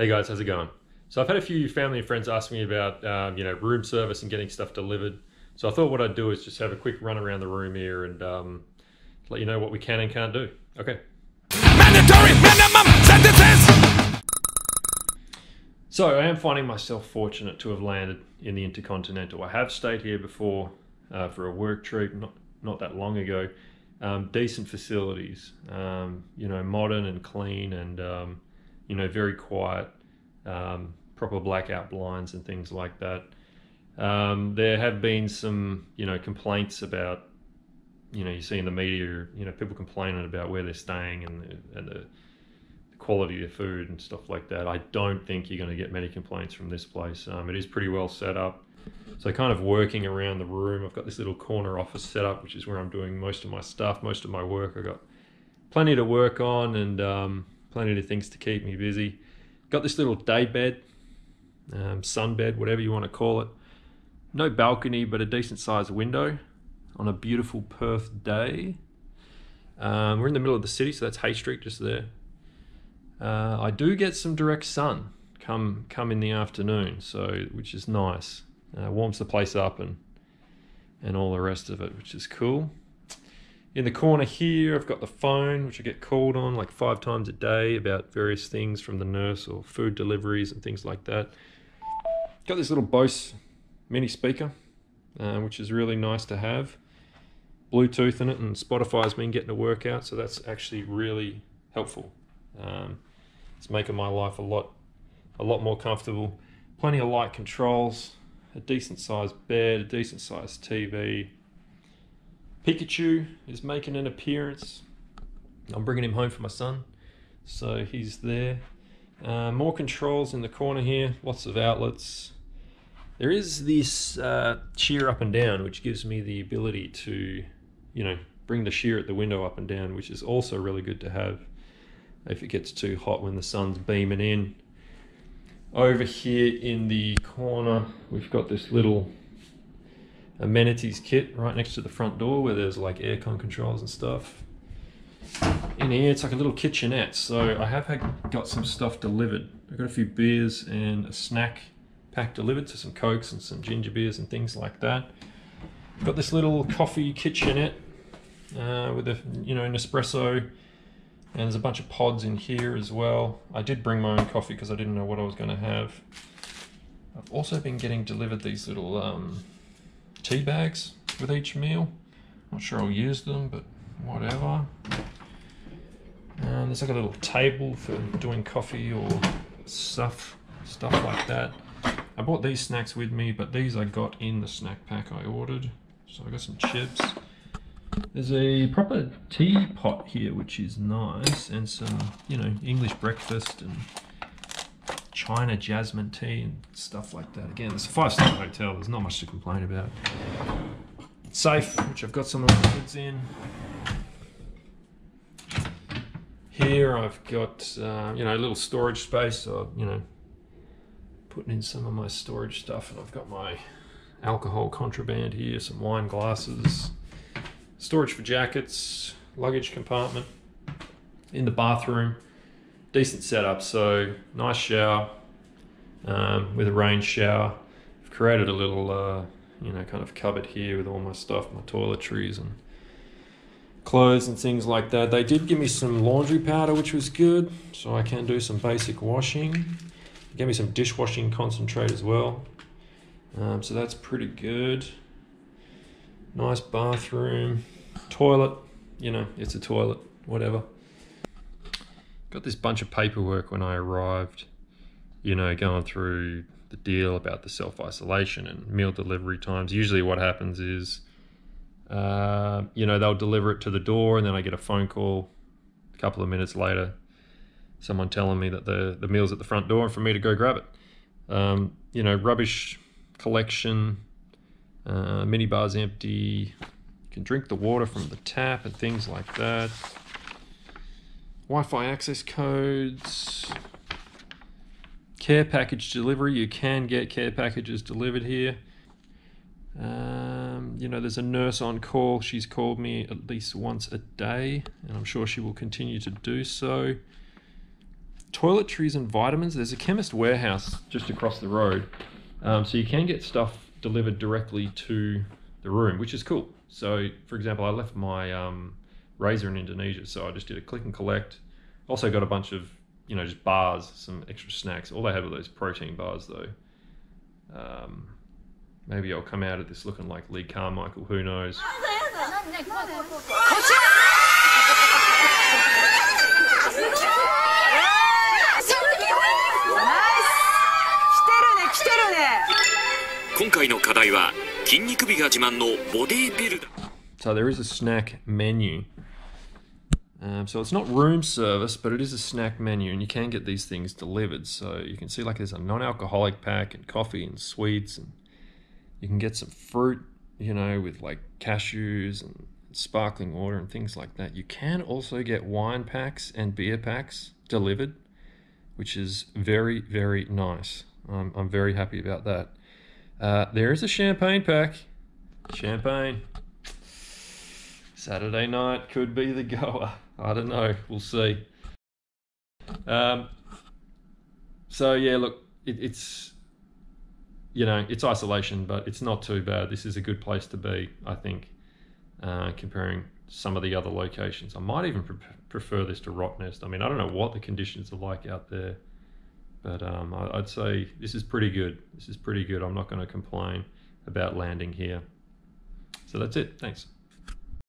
Hey guys, how's it going? So I've had a few family and friends ask me about um, you know room service and getting stuff delivered. So I thought what I'd do is just have a quick run around the room here and um, let you know what we can and can't do. Okay. Mandatory minimum sentences. So I am finding myself fortunate to have landed in the Intercontinental. I have stayed here before uh, for a work trip, not not that long ago. Um, decent facilities, um, you know, modern and clean, and um, you know, very quiet. Um, proper blackout blinds and things like that. Um, there have been some, you know, complaints about, you know, you see in the media, you know, people complaining about where they're staying and the, and the quality of food and stuff like that. I don't think you're going to get many complaints from this place. Um, it is pretty well set up. So kind of working around the room, I've got this little corner office set up, which is where I'm doing most of my stuff, most of my work. I've got plenty to work on and um, plenty of things to keep me busy. Got this little day bed, um, sun bed, whatever you want to call it. No balcony, but a decent sized window on a beautiful Perth day. Um, we're in the middle of the city, so that's Hay Street just there. Uh, I do get some direct sun come come in the afternoon, so which is nice. Uh, warms the place up and and all the rest of it, which is cool. In the corner here, I've got the phone, which I get called on like five times a day about various things from the nurse or food deliveries and things like that. Got this little Bose mini speaker, uh, which is really nice to have. Bluetooth in it, and Spotify's been getting a workout, so that's actually really helpful. Um, it's making my life a lot, a lot more comfortable. Plenty of light controls, a decent sized bed, a decent sized TV. Pikachu is making an appearance. I'm bringing him home for my son, so he's there. Uh, more controls in the corner here, lots of outlets. There is this uh, sheer up and down, which gives me the ability to, you know, bring the sheer at the window up and down, which is also really good to have if it gets too hot when the sun's beaming in. Over here in the corner, we've got this little amenities kit right next to the front door where there's like aircon controls and stuff. In here, it's like a little kitchenette. So I have had, got some stuff delivered. I've got a few beers and a snack pack delivered, so some cokes and some ginger beers and things like that. Got this little coffee kitchenette uh, with a you know Nespresso, and there's a bunch of pods in here as well. I did bring my own coffee because I didn't know what I was going to have. I've also been getting delivered these little um, tea bags with each meal. Not sure I'll use them, but whatever. And there's like a little table for doing coffee or stuff, stuff like that. I bought these snacks with me, but these I got in the snack pack I ordered. So I got some chips. There's a proper teapot here, which is nice, and some, you know, English breakfast and China jasmine tea and stuff like that. Again, it's a five-star hotel. There's not much to complain about. Safe, which I've got some of my goods in. Here I've got, uh, you know, a little storage space. So, you know, putting in some of my storage stuff, and I've got my alcohol contraband here, some wine glasses, storage for jackets, luggage compartment in the bathroom. Decent setup, so nice shower um, with a rain shower. I've created a little, uh, you know, kind of cupboard here with all my stuff, my toiletries and clothes and things like that. They did give me some laundry powder, which was good, so I can do some basic washing. They gave me some dishwashing concentrate as well, um, so that's pretty good. Nice bathroom, toilet. You know, it's a toilet, whatever. Got this bunch of paperwork when I arrived. You know, going through the deal about the self isolation and meal delivery times. Usually, what happens is, uh, you know, they'll deliver it to the door, and then I get a phone call a couple of minutes later, someone telling me that the the meal's at the front door and for me to go grab it. Um, you know, rubbish collection, uh, mini bar's empty. You can drink the water from the tap and things like that. Wi-Fi access codes. Care package delivery. You can get care packages delivered here. Um, you know, there's a nurse on call. She's called me at least once a day, and I'm sure she will continue to do so. toiletries and vitamins. There's a chemist warehouse just across the road, um, so you can get stuff delivered directly to the room, which is cool. So, for example, I left my um, razor in Indonesia. So I just did a click and collect. Also got a bunch of you know just bars, some extra snacks. All they had were those protein bars though. Um, maybe I'll come out of this looking like Leigh Carmichael. Who knows? So there is a snack menu um, so it's not room service, but it is a snack menu, and you can get these things delivered. So you can see like there's a non-alcoholic pack and coffee and sweets, and you can get some fruit, you know, with like cashews and sparkling water and things like that. You can also get wine packs and beer packs delivered, which is very very nice. I'm I'm very happy about that. Uh, there is a champagne pack. Champagne. Saturday night could be the goer. I don't know. We'll see. Um, so yeah, look, it, it's you know it's isolation, but it's not too bad. This is a good place to be, I think, uh, comparing some of the other locations. I might even pre- prefer this to Rottnest. I mean, I don't know what the conditions are like out there, but um, I, I'd say this is pretty good. This is pretty good. I'm not going to complain about landing here. So that's it. Thanks.